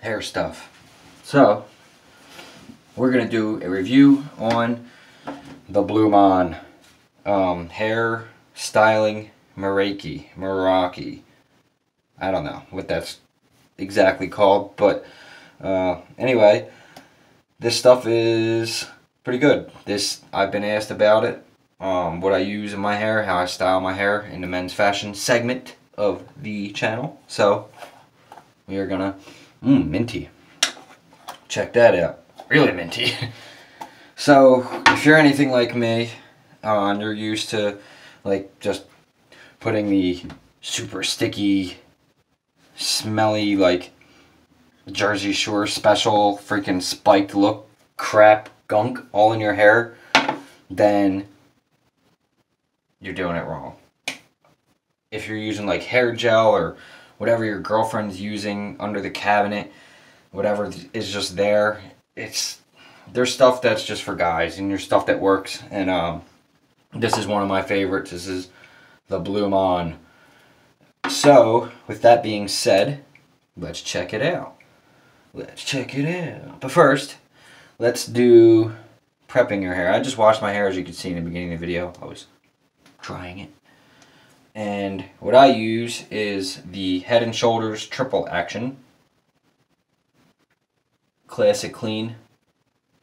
hair stuff. So, we're going to do a review on the Blumaan um, hair styling Meraki. Meraki. I don't know what that's exactly called, but uh, anyway, this stuff is pretty good. This I've been asked about it, um, what I use in my hair, how I style my hair in the men's fashion segment of the channel. So we are gonna, mmm, minty. Check that out, really minty. so if you're anything like me, uh, and you're used to like just putting the super sticky, smelly like Jersey Shore special freaking spiked look crap gunk all in your hair, then you're doing it wrong. If you're using like hair gel or whatever your girlfriend's using under the cabinet, whatever is just there, it's there's stuff that's just for guys and there's stuff that works and um this is one of my favorites. This is the Blumaan. So, with that being said, let's check it out. Let's check it out. But first, let's do prepping your hair. I just washed my hair as you can see in the beginning of the video. I was drying it. And what I use is the Head and Shoulders Triple Action. Classic Clean.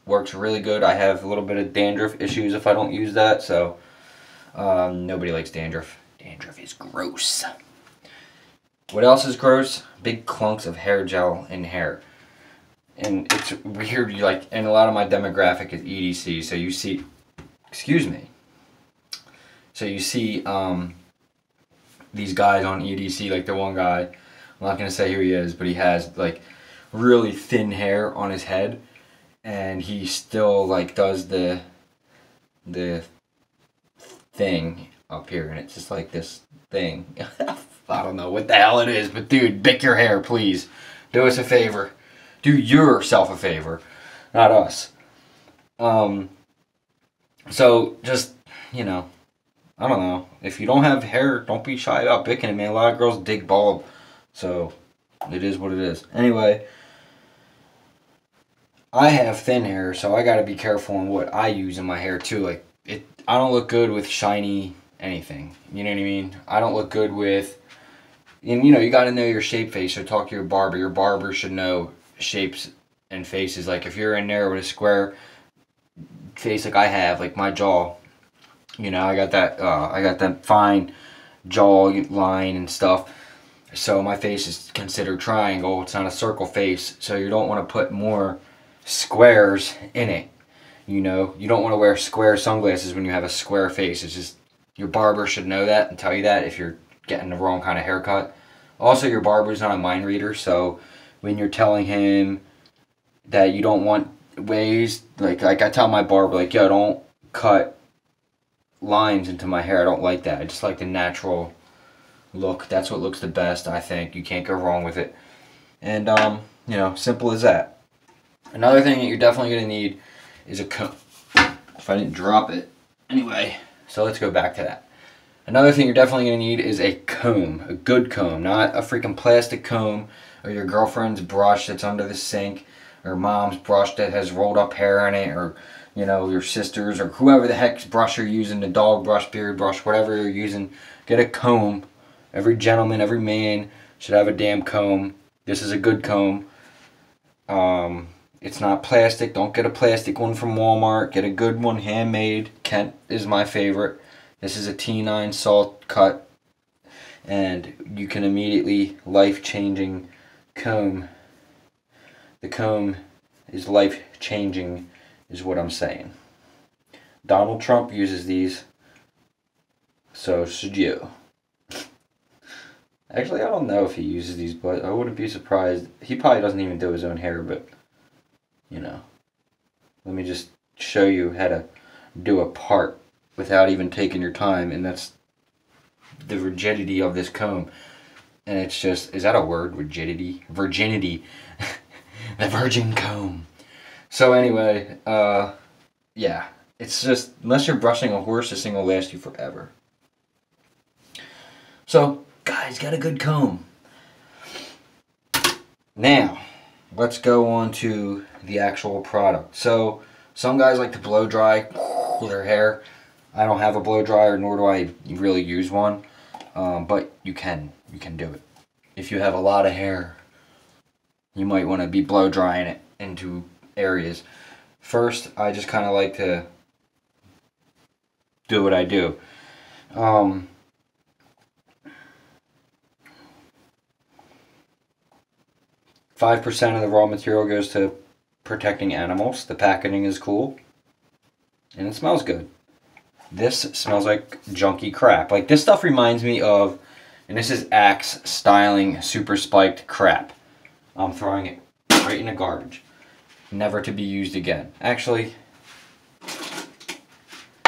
Works really good. I have a little bit of dandruff issues if I don't use that, so um, nobody likes dandruff. Dandruff is gross. What else is gross? Big clunks of hair gel in hair and it's weird. Like, and a lot of my demographic is EDC, so you see, excuse me. So you see um, these guys on EDC, like the one guy. I'm not gonna say who he is, but he has like really thin hair on his head, and he still like does the the thing up here, and it's just like this thing. I don't know what the hell it is, but dude, pick your hair, please. Do us a favor do yourself a favor, not us. Um, so just, you know, I don't know. If you don't have hair, don't be shy about picking it, man. A lot of girls dig bald. So it is what it is. Anyway, I have thin hair, so I gotta be careful on what I use in my hair too. Like it I don't look good with shiny anything. You know what I mean? I don't look good with and you know, you gotta know your shape face, so talk to your barber. Your barber should know shapes and faces. Like if you're in there with a square face like I have, like my jaw, you know, I got that, uh, I got that fine jaw line and stuff. So my face is considered triangle. It's not a circle face. So you don't want to put more squares in it. You know, you don't want to wear square sunglasses when you have a square face. It's just, your barber should know that and tell you that if you're getting the wrong kind of haircut. Also, your barber's not a mind reader, so when you're telling him that you don't want ways like like I tell my barber like yo don't cut lines into my hair. I don't like that. I just like the natural look. That's what looks the best I think. You can't go wrong with it. And um you know simple as that. Another thing that you're definitely gonna need is a comb. If I didn't drop it anyway. So let's go back to that. Another thing you're definitely gonna need is a comb a good comb not a freaking plastic comb or your girlfriend's brush that's under the sink, or mom's brush that has rolled up hair in it, or you know, your sister's, or whoever the heck's brush you're using, the dog brush, beard brush, whatever you're using, get a comb. Every gentleman, every man should have a damn comb. This is a good comb. Um, it's not plastic. Don't get a plastic one from Walmart. Get a good one, handmade. Kent is my favorite. This is a T9 saw cut. And you can immediately life-changing comb, the comb is life changing, is what I'm saying. Donald Trump uses these, so should you. Actually, I don't know if he uses these, but I wouldn't be surprised. He probably doesn't even do his own hair, but, you know. Let me just show you how to do a part without even taking your time, and that's the rigidity of this comb and it's just is that a word rigidity virginity the virgin comb so anyway uh yeah it's just unless you're brushing a horse this thing will last you forever so guys got a good comb now let's go on to the actual product. So some guys like to blow dry their hair. I don't have a blow dryer, nor do I really use one. Um, but you can, you can do it. If you have a lot of hair, you might want to be blow drying it into areas. First, I just kind of like to do what I do. Um, Five percent of the raw material goes to protecting animals. The packaging is cool, and it smells good. This smells like junky crap. Like this stuff reminds me of, and this is Axe styling super spiked crap. I'm throwing it right in the garbage. Never to be used again. Actually,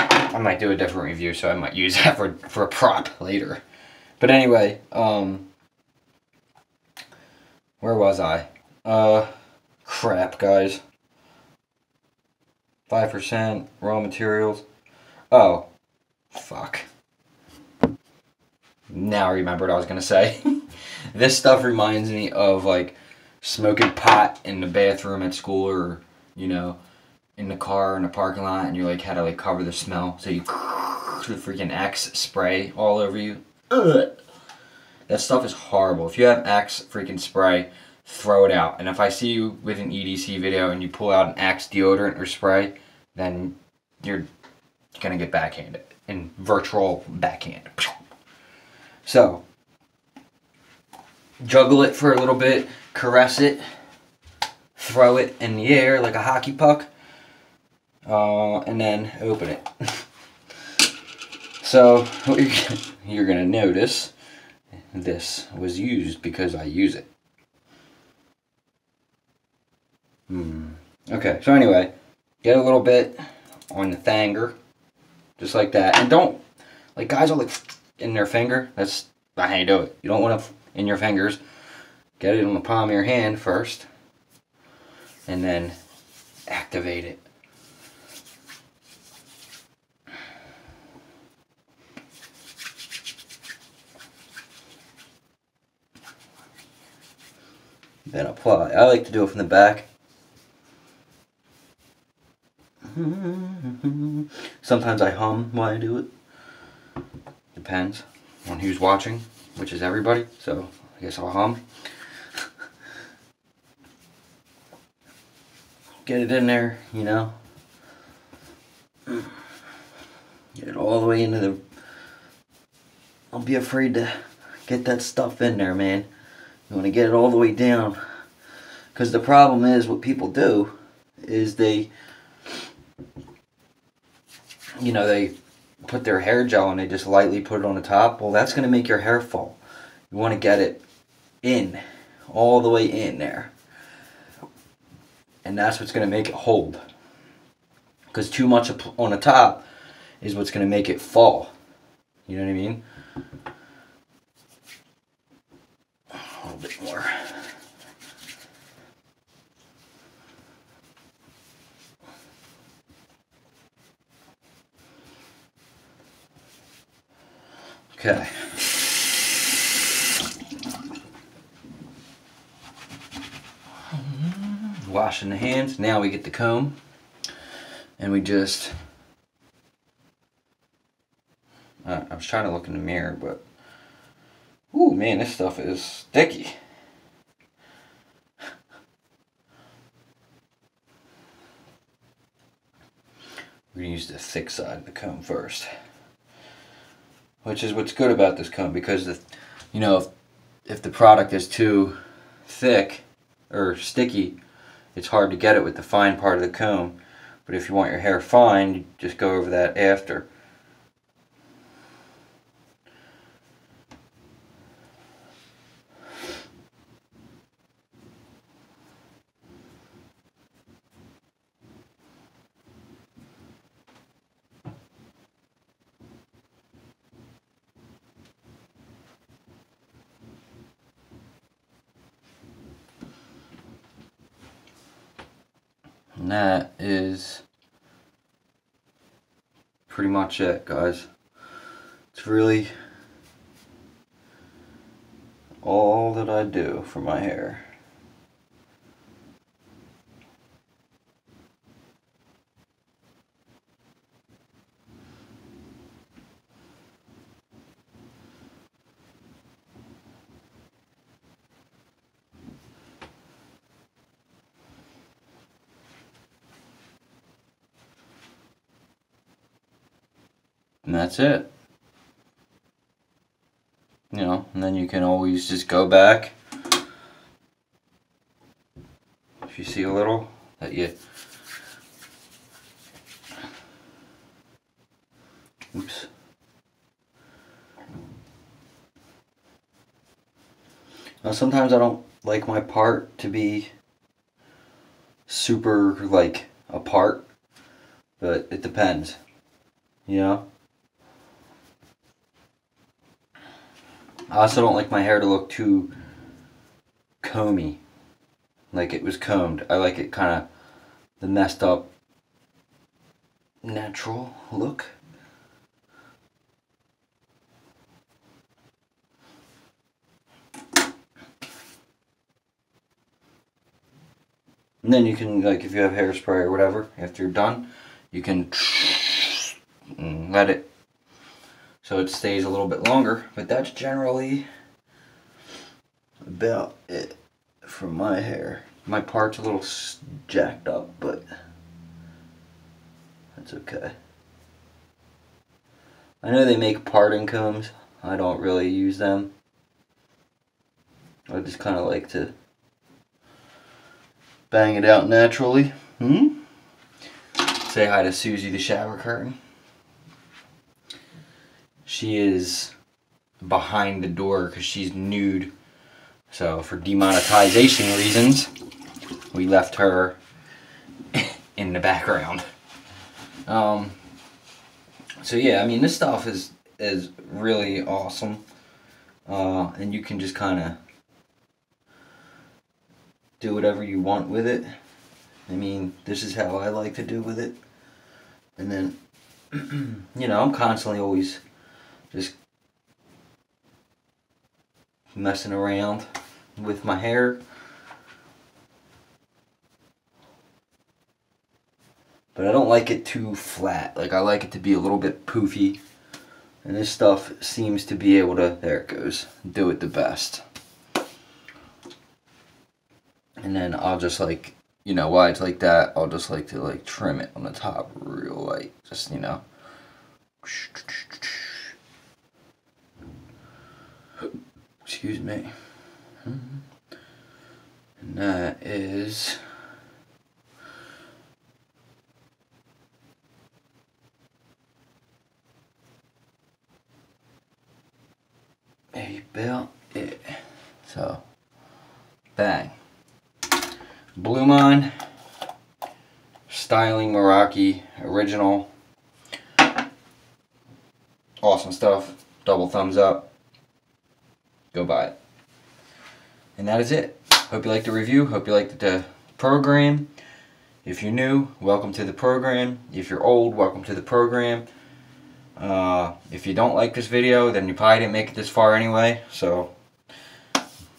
I might do a different review, so I might use that for, for a prop later. But anyway, um, where was I? Uh, crap, guys. 5% raw materials. Oh, fuck. Now I remember what I was going to say. this stuff reminds me of, like, smoking pot in the bathroom at school or, you know, in the car in the parking lot and you're like, how to, like, cover the smell. So you the freaking Axe spray all over you. Ugh. That stuff is horrible. If you have Axe freaking spray, throw it out. And if I see you with an EDC video and you pull out an Axe deodorant or spray, then you're gonna get backhanded in virtual backhand. So, juggle it for a little bit, caress it, throw it in the air like a hockey puck, uh, and then open it. so, what you're, you're gonna notice this was used because I use it. Hmm. Okay, so anyway, get a little bit on the thanger, just like that. And don't, like guys are like in their finger, that's not how you do it. You don't want to in your fingers. Get it on the palm of your hand first, and then activate it. then apply. I like to do it from the back. Sometimes I hum while I do it. Depends on who's watching, which is everybody, so I guess I'll hum. Get it in there, you know. Get it all the way into the... Don't be afraid to get that stuff in there, man. You want to get it all the way down. Because the problem is, what people do is they, you know, they put their hair gel and they just lightly put it on the top. Well, that's going to make your hair fall. You want to get it in, all the way in there. And that's what's going to make it hold. Because too much on the top is what's going to make it fall. You know what I mean? A little bit more. Okay. Washing the hands. Now we get the comb and we just uh, I was trying to look in the mirror, but Ooh, man, this stuff is sticky. We're to use the thick side of the comb first. Which is what's good about this comb because, the, you know, if, if the product is too thick or sticky, it's hard to get it with the fine part of the comb. But if you want your hair fine, you just go over that after. And that is pretty much it, guys. It's really all that I do for my hair. And that's it. You know, and then you can always just go back. If you see a little, that you Oops. Now sometimes I don't like my part to be super like apart, but it depends. You know? I also don't like my hair to look too comby. Like it was combed. I like it kind of the messed up natural look. And then you can, like, if you have hairspray or whatever, after you're done, you can let it so it stays a little bit longer. But that's generally about it for my hair. My part's a little jacked up, but that's okay. I know they make parting combs. I don't really use them. I just kind of like to bang it out naturally. Hmm? Say hi to Susie the shower curtain. She is behind the door because she's nude. So for demonetization reasons, we left her in the background. Um, so yeah, I mean this stuff is is really awesome. Uh, and you can just kind of do whatever you want with it. I mean, this is how I like to do with it. And then, you know, I'm constantly always just messing around with my hair. But I don't like it too flat. Like, I like it to be a little bit poofy. And this stuff seems to be able to, there it goes, do it the best and then I'll just like you know why it's like that I'll just like to like trim it on the top real light just you know excuse me and that is about it so bang Blumaan Styling Meraki original. Awesome stuff. Double thumbs up. Go buy it. And that is it. Hope you liked the review. Hope you liked the program. If you're new, welcome to the program. If you're old, welcome to the program. Uh, if you don't like this video, then you probably didn't make it this far anyway. So,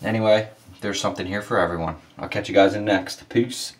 anyway, there's something here for everyone. I'll catch you guys in the next. Peace.